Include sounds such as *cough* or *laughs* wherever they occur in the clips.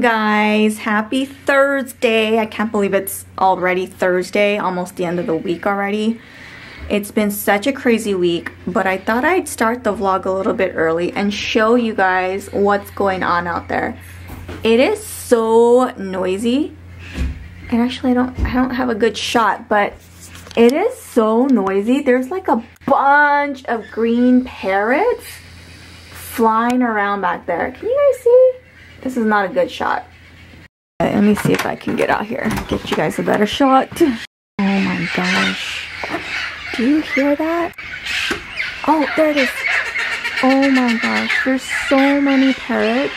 Guys. Happy Thursday. I can't believe it's already Thursday, almost the end of the week already. It's been such a crazy week, but I thought I'd start the vlog a little bit early and show you guys what's going on out there. It is so noisy. And actually, I don't, I don't have a good shot, but it is so noisy. There's like a bunch of green parrots flying around back there. Can you guys see? This is not a good shot. Let me see if I can get out here. Get you guys a better shot. Oh my gosh. Do you hear that? Oh, there it is. Oh my gosh. There's so many parrots.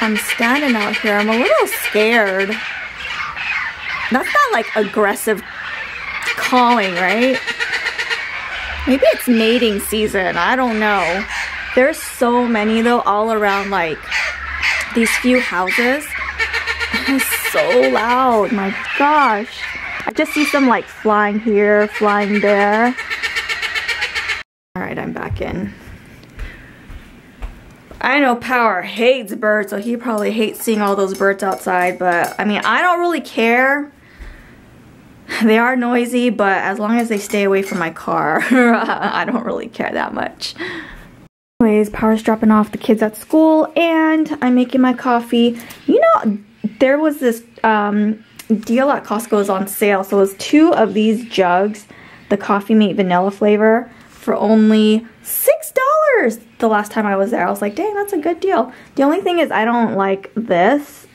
I'm standing out here. I'm a little scared. That's not like aggressive calling, right? Maybe it's mating season. I don't know. There's so many though all around like these few houses. *laughs* It's so loud. My gosh. I just see some like flying here, flying there. All right, I'm back in. I know Power hates birds, so he probably hates seeing all those birds outside, but I mean, I don't really care. *laughs* They are noisy, but as long as they stay away from my car, *laughs* I don't really care that much. Anyways, Power's dropping off the kids at school, and I'm making my coffee. You know, there was this um, deal at Costco on sale, so it was two of these jugs, the Coffee Mate Vanilla flavor, for only $6 the last time I was there. I was like, dang, that's a good deal. The only thing is I don't like this.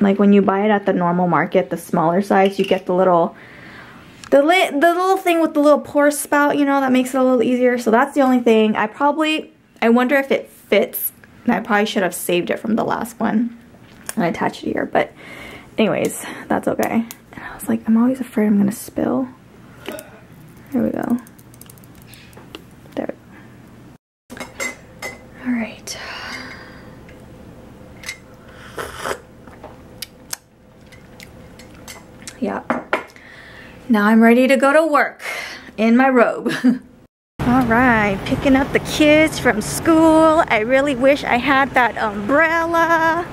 Like when you buy it at the normal market, the smaller size, you get the little the li the little thing with the little pour spout, you know, that makes it a little easier. So that's the only thing. I probably, I wonder if it fits. And I probably should have saved it from the last one and attached it here. But anyways, that's okay. And I was like, I'm always afraid I'm going to spill. Here we go. There. All right. Yeah. Now I'm ready to go to work in my robe. *laughs* All right, picking up the kids from school. I really wish I had that umbrella.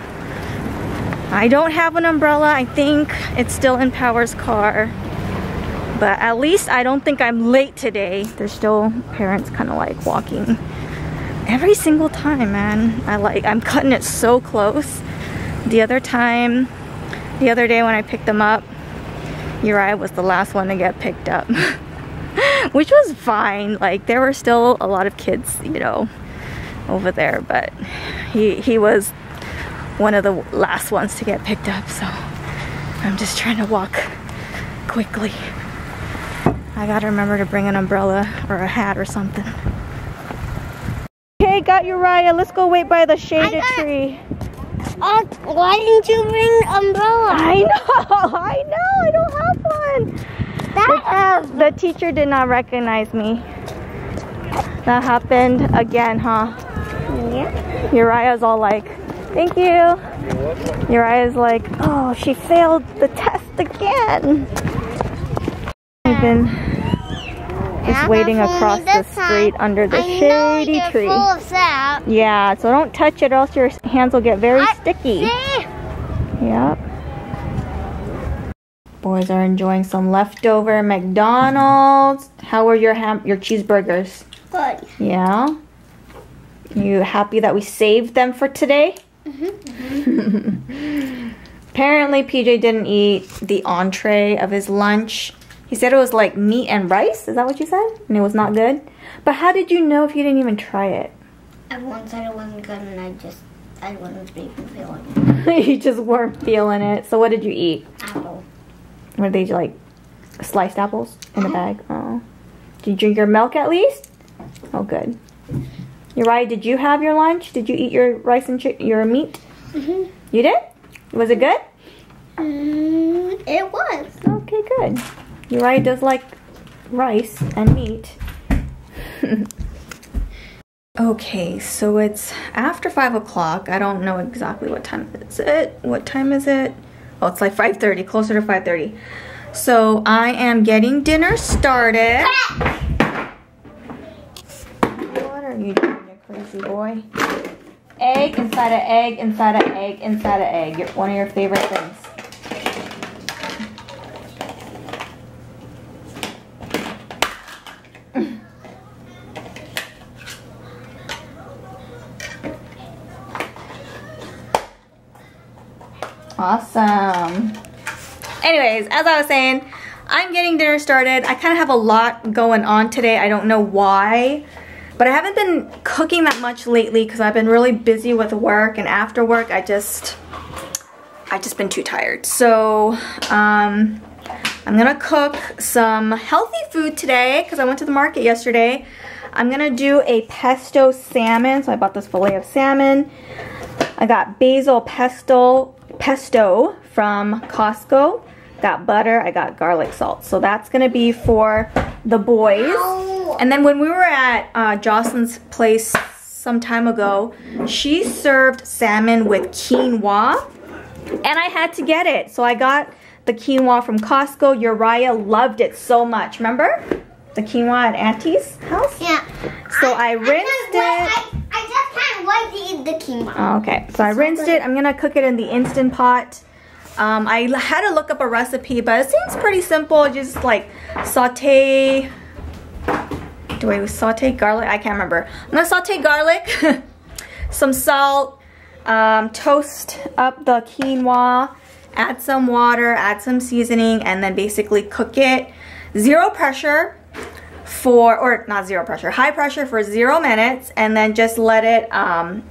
I don't have an umbrella. I think it's still in Power's car. But at least I don't think I'm late today. There's still parents kind of like walking every single time, man. I like, I'm cutting it so close. The other time, the other day when I picked them up, Uriah was the last one to get picked up. *laughs* Which was fine. Like, there were still a lot of kids, you know, over there. But he, he was one of the last ones to get picked up. So I'm just trying to walk quickly. I gotta remember to bring an umbrella or a hat or something. Okay, got Uriah. Let's go wait by the shaded got- tree. Uh, why didn't you bring umbrella? I *laughs* know, I know, I don't have one. That The teacher did not recognize me. That happened again, huh? yeah. Uriah's all like, thank you. Uriah's like, oh, she failed the test again. I've just waiting across the street under the I shady know tree. full of sap. Yeah, so don't touch it or else your hands will get very I- sticky. See? Yep. Boys are enjoying some leftover McDonald's. How were your ham your cheeseburgers? Good. Yeah. You happy that we saved them for today? Mhm. *laughs* Apparently PJ didn't eat the entree of his lunch. He said it was like meat and rice. Is that what you said? And it was not good? But how did you know if you didn't even try it? Everyone said it wasn't good and I just, I wasn't even feeling *laughs* you just weren't feeling it. So what did you eat? apple. Were they like sliced apples in a bag? Oh. Did you drink your milk at least? Oh, good. Uriah, did you have your lunch? Did you eat your rice and your meat? Mhm. You did? Was it good? Mm, it was. Okay, good. Uriah does like rice and meat. *laughs* okay, so it's after 5 o'clock. I don't know exactly what time is it. What time is it? Oh, it's like 5.30, closer to 5.30. So I am getting dinner started. What are you doing, you crazy boy? Egg inside of egg inside of egg inside of egg. One of your favorite things. Awesome. Anyways, as I was saying, I'm getting dinner started. I kind of have a lot going on today. I don't know why, but I haven't been cooking that much lately because I've been really busy with work and after work I just, I've just been too tired. So, um, I'm gonna cook some healthy food today because I went to the market yesterday. I'm gonna do a pesto salmon. So I bought this fillet of salmon. I got basil pesto pesto from Costco. Got butter, I got garlic salt. So that's gonna be for the boys. And then when we were at uh, Jocelyn's place some time ago, she served salmon with quinoa. And I had to get it. So I got the quinoa from Costco. Uriah loved it so much. Remember? The quinoa at Auntie's house? Yeah. So I rinsed just wait- it. I, I just can't wait to eat the quinoa. Oh, okay, so I rinsed it. I'm gonna cook it in the Instant Pot. Um, I had to look up a recipe, but it seems pretty simple. Just like saute. Do I saute garlic? I can't remember. I'm gonna saute garlic, *laughs* some salt, um, toast up the quinoa, add some water, add some seasoning, and then basically cook it. Zero pressure for, or not zero pressure, high pressure for zero minutes, and then just let it um,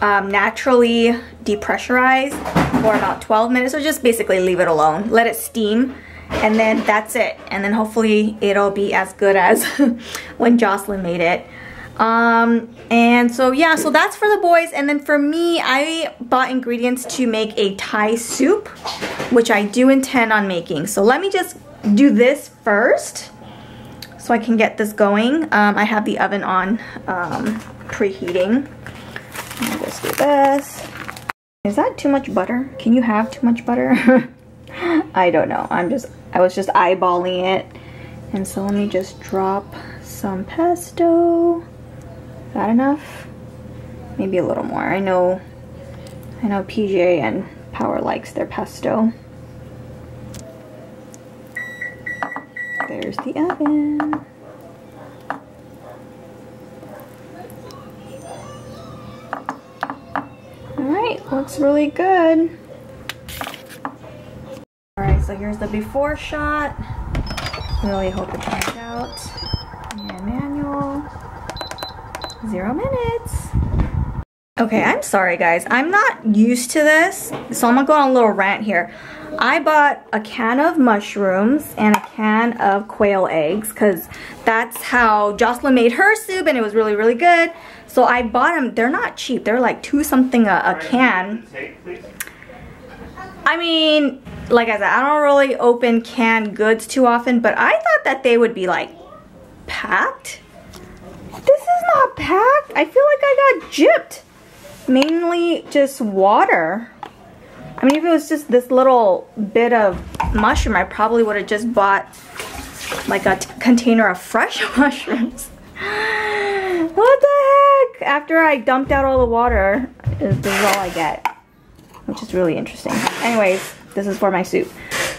um, naturally depressurize for about 12 minutes or just basically leave it alone. Let it steam and then that's it. And then hopefully it'll be as good as *laughs* when Jocelyn made it. Um, and so yeah, so that's for the boys. And then for me, I bought ingredients to make a Thai soup, which I do intend on making. So let me just do this first so I can get this going. Um, I have the oven on um, preheating. I'll just do this. Is that too much butter? Can you have too much butter? *laughs* I don't know. I'm just, I was just eyeballing it. And so let me just drop some pesto. Is that enough? Maybe a little more. I know, I know PJ and Power likes their pesto. There's the oven. Alright, looks really good. Alright, so here's the before shot. Really hope it turns out. And manual. Zero minutes. Okay, I'm sorry guys. I'm not used to this, so I'm gonna go on a little rant here. I bought a can of mushrooms and a can of quail eggs because that's how Jocelyn made her soup and it was really, really good. So I bought them. They're not cheap. They're like two something a, a can. I mean, like I said, I don't really open canned goods too often, but I thought that they would be like packed. This is not packed. I feel like I got gypped. Mainly just water. I mean, if it was just this little bit of mushroom, I probably would have just bought like a container of fresh *laughs* mushrooms. what the heck? After I dumped out all the water, this is all I get. Which is really interesting. Anyways, this is for my soup.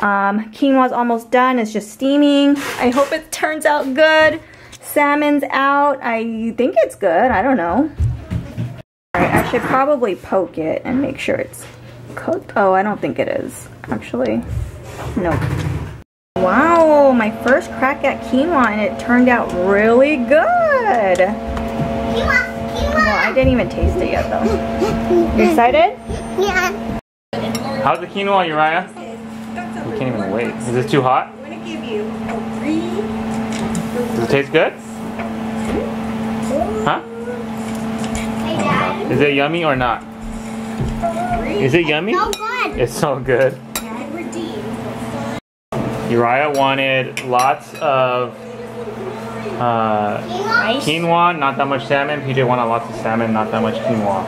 Um, quinoa's almost done. It's just steaming. I hope it turns out good. Salmon's out. I think it's good. I don't know. Alright, I should probably poke it and make sure it's cooked. Oh, I don't think it is, actually. Nope. Wow, my first crack at quinoa and it turned out really good. Quinoa, quinoa. Well, I didn't even taste it yet though. You *laughs* excited? Yeah. How's the quinoa, Uriah? We can't even wait. Is it too hot? I'm gonna give you a three. Does it taste good? Is it yummy or not? Is it yummy? So good. It's so good. Uriah wanted lots of uh, Quinoa? quinoa, not that much salmon. PJ wanted lots of salmon, not that much quinoa.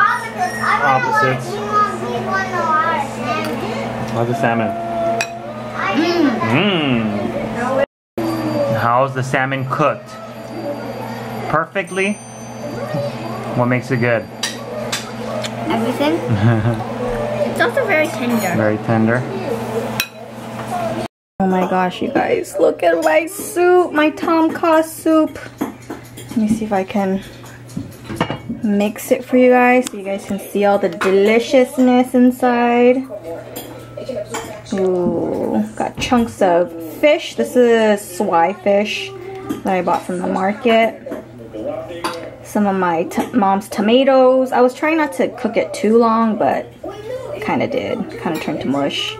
Opposites. Want a lot of Opposites. quinoa. He wants a lot of salmon. Lots of salmon. Mmm. How's the salmon cooked? Perfectly? What makes it good? Everything? *laughs* it's also very tender. Very tender. Oh my gosh, you guys, look at my soup, my Tom Kha soup. Let me see if I can mix it for you guys so you guys can see all the deliciousness inside. Ooh, got chunks of fish. This is swai fish that I bought from the market. Some of my t- mom's tomatoes. I was trying not to cook it too long, but kind of did. Kind of turned to mush.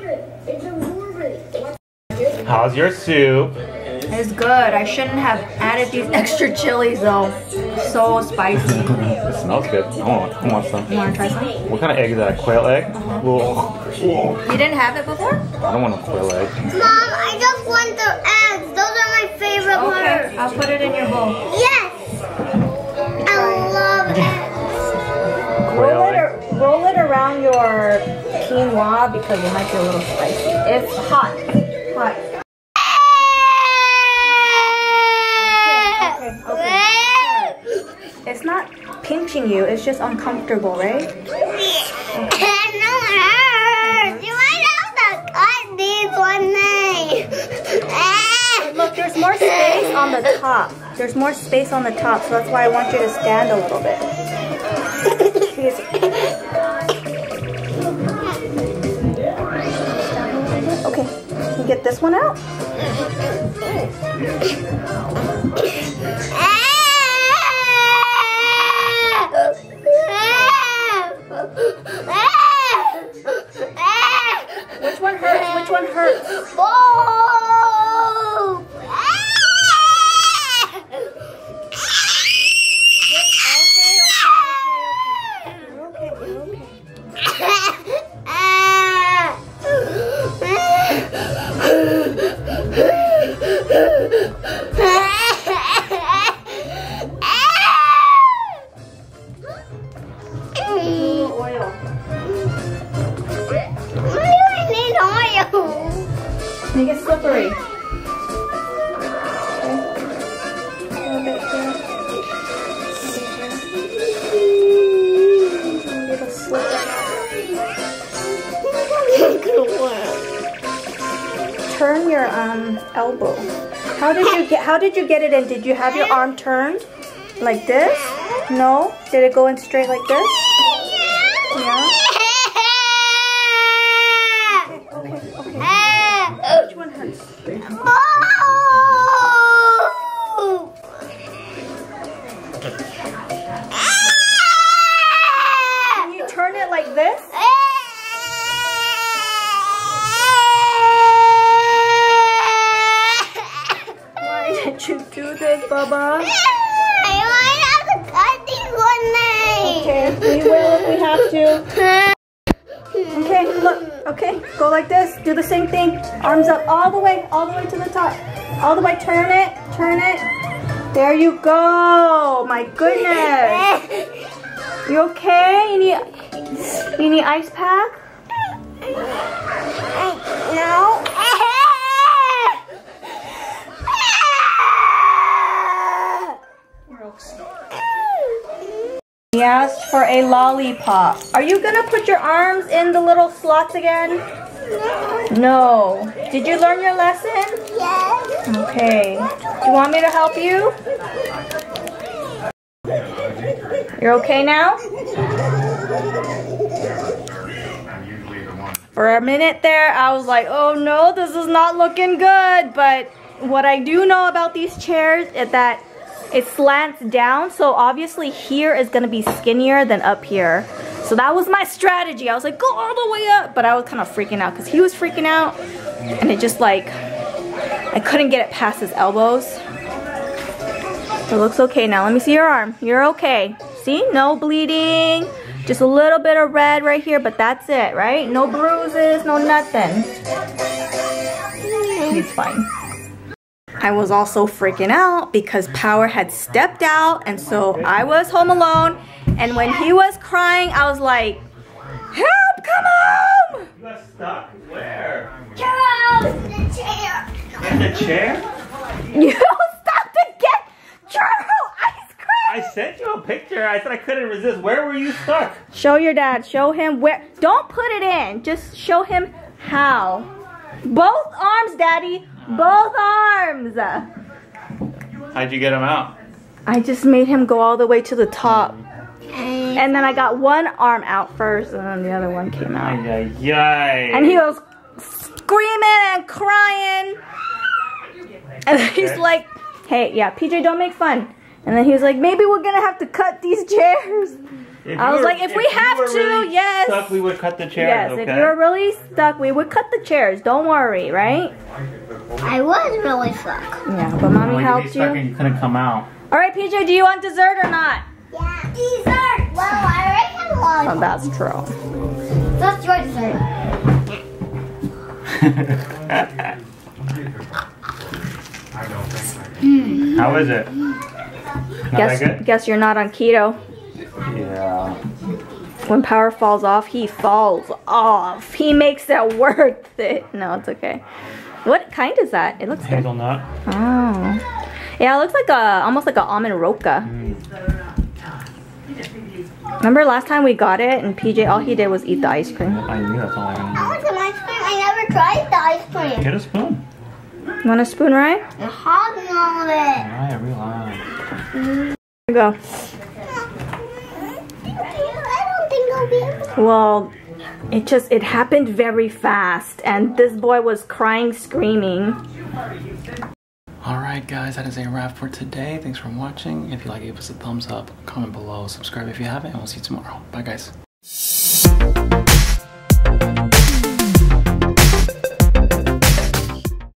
How's your soup? It's good. I shouldn't have added these *laughs* extra chilies though. So spicy. *laughs* It smells good. I want, I want some. wanna try some? What kind of egg is that? A Quail egg? Uh-huh. Whoa. You didn't have it before? I don't want a quail egg. Mom, I just want the eggs. Those are my favorite Okay, parts. I'll put it in your bowl. Yes. Roll it, roll it around your quinoa because it might be a little spicy. It's hot. Hot. Okay, okay. It's not pinching you, it's just uncomfortable, right? no, it hurts. You might have to cut these one day. Look, there's more space on the top. There's more space on the top, so that's why I want you to stand a little bit. Okay, can you get this one out? Which one hurts? Which one hurts? Your um elbow. How did you get how did you get it in? Did you have your arm turned? Like this? No? Did it go in straight like this? Baba? Okay, we will if we have to. *laughs* Okay, look. Okay, go like this. Do the same thing. Arms up all the way, all the way to the top. All the way. Turn it. Turn it. There you go. My goodness. You okay? You need you need ice pack? No. He asked for a lollipop. Are you gonna put your arms in the little slots again? No. Did you learn your lesson? Yes. Okay. Do you want me to help you? You're okay now? For a minute there, I was like, oh no, this is not looking good. But what I do know about these chairs is that it slants down. So obviously here is to be skinnier than up here. So that was my strategy. I was like, go all the way up. But I was kind of freaking out because he was freaking out. And it just like, I couldn't get it past his elbows. It looks okay now. Let me see your arm. You're okay. See, no bleeding. Just a little bit of red right here, but that's it, right? No bruises, no nothing. He's fine. I was also freaking out because Power had stepped out and so I was home alone and when he was crying I was like help come home You got stuck? Where? Charles, the chair. In the chair? *laughs* you stopped to get Churro ice cream I sent you a picture. I said I couldn't resist. Where were you stuck? show your dad show him where don't put it in just show him how both arms daddy both arms How'd you get him out? I just made him go all the way to the top mm. and then I got one arm out first and then the other one came out Ay, ay, ay. And he was screaming and crying. And then he's like, hey, yeah, PJ, don't make fun. And then he was like, maybe we're gonna have to cut these chairs. If I you was were- like, if we have to, really yes. Stuck, we would cut the chairs. yes, okay? if you're really stuck, we would cut the chairs. Don't worry, right? I was really stuck. Yeah, but mommy helped you. and you couldn't come out. All right, PJ, do you want dessert or not? Yeah. Dessert. Well, I already had a Oh, that's true. That's your dessert. *laughs* How is it? Not Guess, that good? guess you're not on keto. Yeah. When power falls off, he falls off. He makes it worth it. No, it's okay. What kind is that? It looks good. Hazelnut. Oh. Yeah, it looks like a almost like a almond roca. Mm. Remember last time we got it and PJ all he did was eat the ice cream. I knew that's all I wanted. I wanted. want some ice cream. I never tried the ice cream. Get a spoon. You want a spoon, right? The hot and all of it. Alright, relax. Here you go. I don't think I'll be able to. Well, it just it happened very fast and this boy was crying, screaming. Alright guys, that is a wrap for today. Thanks for watching. If you like, give us a thumbs up, comment below, subscribe if you haven't, and we'll see you tomorrow. Bye guys.